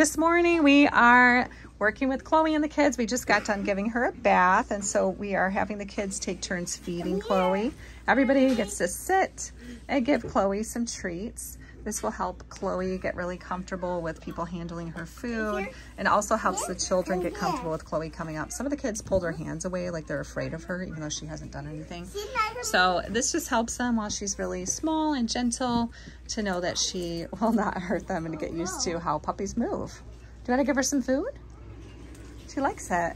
This morning we are working with Chloe and the kids. We just got done giving her a bath and so we are having the kids take turns feeding Chloe. Everybody gets to sit and give Chloe some treats. This will help Chloe get really comfortable with people handling her food and also helps the children get comfortable with Chloe coming up. Some of the kids pulled her hands away like they're afraid of her even though she hasn't done anything. So this just helps them while she's really small and gentle to know that she will not hurt them and to get used to how puppies move. Do you want to give her some food? She likes it.